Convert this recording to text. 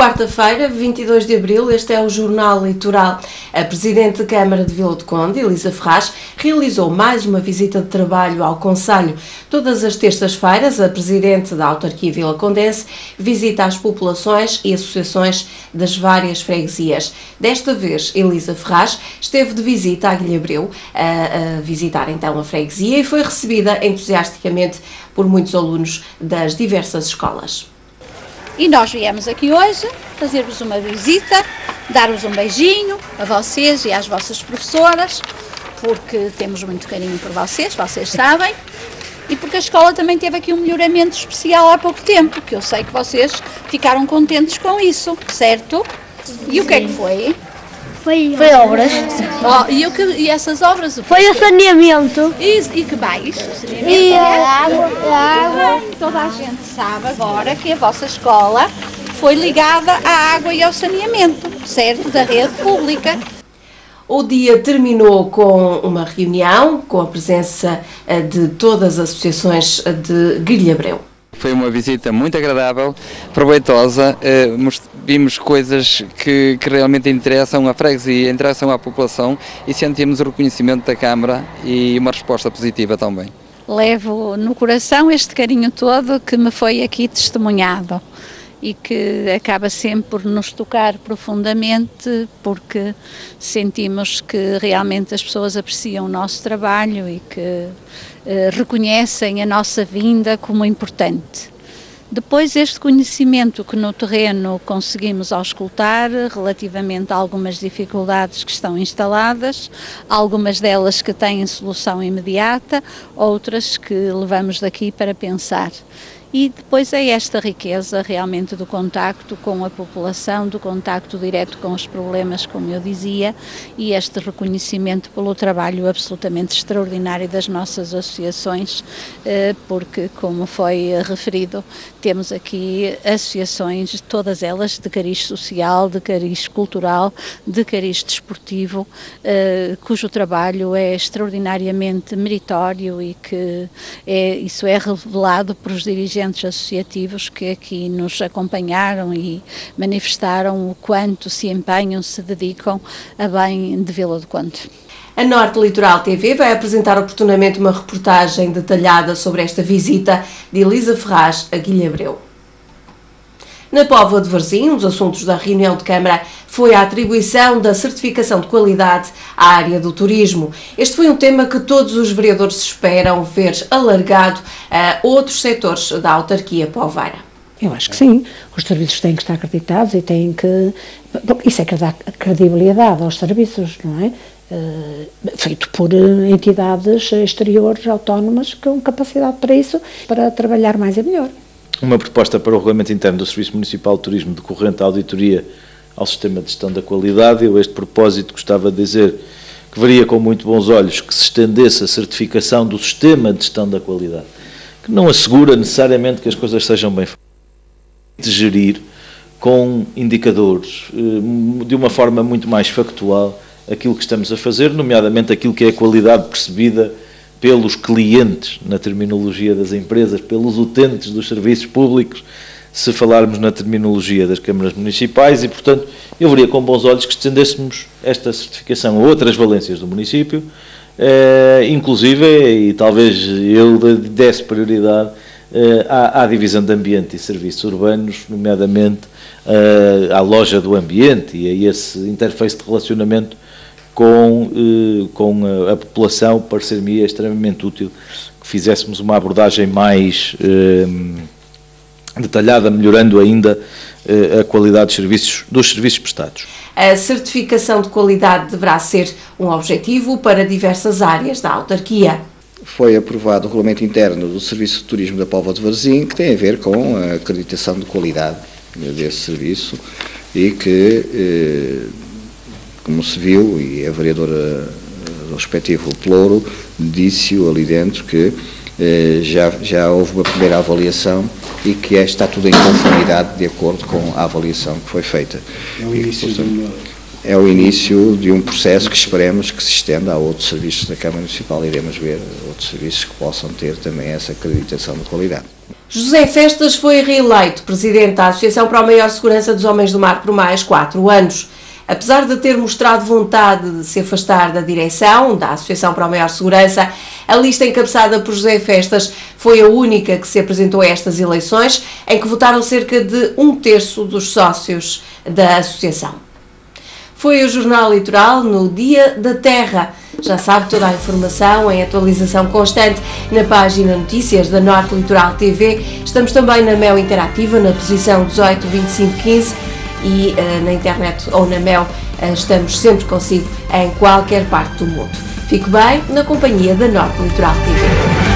Quarta-feira, 22 de abril, este é o Jornal Litoral. A Presidente da Câmara de Vila de Conde, Elisa Ferraz, realizou mais uma visita de trabalho ao Conselho. Todas as terças-feiras, a Presidente da Autarquia Vila Condense visita as populações e associações das várias freguesias. Desta vez, Elisa Ferraz esteve de visita à Guilhabreu, a, a visitar então a freguesia e foi recebida entusiasticamente por muitos alunos das diversas escolas. E nós viemos aqui hoje fazer-vos uma visita, dar-vos um beijinho a vocês e às vossas professoras, porque temos muito carinho por vocês, vocês sabem, e porque a escola também teve aqui um melhoramento especial há pouco tempo, que eu sei que vocês ficaram contentes com isso, certo? E o que é que foi? Foi, foi obras. Oh, e, que, e essas obras? O Foi o saneamento. E, e que mais? E a água. A água. Toda a gente sabe agora que a vossa escola foi ligada à água e ao saneamento, certo? Da rede pública. O dia terminou com uma reunião com a presença eh, de todas as associações eh, de Guilhabreu. Foi uma visita muito agradável, proveitosa. eh, Vimos coisas que, que realmente interessam à freguesia, interessam à população e sentimos o reconhecimento da Câmara e uma resposta positiva também. Levo no coração este carinho todo que me foi aqui testemunhado e que acaba sempre por nos tocar profundamente porque sentimos que realmente as pessoas apreciam o nosso trabalho e que eh, reconhecem a nossa vinda como importante. Depois, este conhecimento que no terreno conseguimos auscultar relativamente a algumas dificuldades que estão instaladas, algumas delas que têm solução imediata, outras que levamos daqui para pensar. E depois é esta riqueza realmente do contacto com a população, do contacto direto com os problemas, como eu dizia, e este reconhecimento pelo trabalho absolutamente extraordinário das nossas associações, eh, porque, como foi referido, temos aqui associações, todas elas de cariz social, de cariz cultural, de cariz desportivo, eh, cujo trabalho é extraordinariamente meritório e que é, isso é revelado por os dirigentes associativos que aqui nos acompanharam e manifestaram o quanto se empenham, se dedicam a bem de Vila do Conde. A Norte Litoral TV vai apresentar oportunamente uma reportagem detalhada sobre esta visita de Elisa Ferraz a Guilhabreu. Na Póvoa de Varzim, um dos assuntos da reunião de Câmara foi a atribuição da certificação de qualidade à área do turismo. Este foi um tema que todos os vereadores esperam ver alargado a outros setores da autarquia povoeira. Eu acho que sim. Os serviços têm que estar acreditados e têm que. Isso é que dá credibilidade aos serviços, não é? Eh, Feito por eh, entidades exteriores autónomas com capacidade para isso, para trabalhar mais e melhor. Uma proposta para o Regulamento Interno do Serviço Municipal de Turismo decorrente à auditoria ao Sistema de Gestão da Qualidade. Eu, a este propósito, gostava de dizer que veria com muito bons olhos que se estendesse a certificação do Sistema de Gestão da Qualidade, que não assegura necessariamente que as coisas sejam bem feitas, gerir com indicadores, eh, de uma forma muito mais factual, aquilo que estamos a fazer, nomeadamente aquilo que é a qualidade percebida pelos clientes, na terminologia das empresas, pelos utentes dos serviços públicos, se falarmos na terminologia das câmaras municipais, e, portanto, eu veria com bons olhos que estendêssemos esta certificação a outras valências do município, eh, inclusive, e talvez eu desse prioridade eh, à, à divisão de ambiente e serviços urbanos, nomeadamente eh, à loja do ambiente e a esse interface de relacionamento com, eh, com a, a população, parecer-me extremamente útil que fizéssemos uma abordagem mais eh, detalhada, melhorando ainda eh, a qualidade dos serviços, dos serviços prestados. A certificação de qualidade deverá ser um objetivo para diversas áreas da autarquia. foi aprovado o regulamento interno do Serviço de Turismo da Póvoa de Varzim, que tem a ver com a acreditação de qualidade desse serviço e que, eh, como se viu, e a vereadora eh, do respectivo Pelouro disse-o ali dentro, que eh, já, já houve uma primeira avaliação e que é- está tudo em conformidade de acordo com a avaliação que foi feita. É o E, início de portanto, uma- é o início de um processo que esperemos que se estenda a outros serviços da Câmara Municipal. Iremos ver outros serviços que possam ter também essa acreditação de qualidade. José Festas foi reeleito presidente da Associação para a Maior Segurança dos Homens do Mar por mais quatro anos. Apesar de ter mostrado vontade de se afastar da direção da Associação para a Maior Segurança, a lista encabeçada por José Festas foi a única que se apresentou a estas eleições, em que votaram cerca de um terço dos sócios da associação. Foi o Jornal Litoral no Dia da Terra. Já sabe toda a informação em atualização constante na página Notícias da Norte Litoral TV. Estamos também na Mel Interativa, na posição 18 25 15 e uh, na internet ou na Mel uh, estamos sempre consigo em qualquer parte do mundo. Fique bem na companhia da Norte Litoral TV.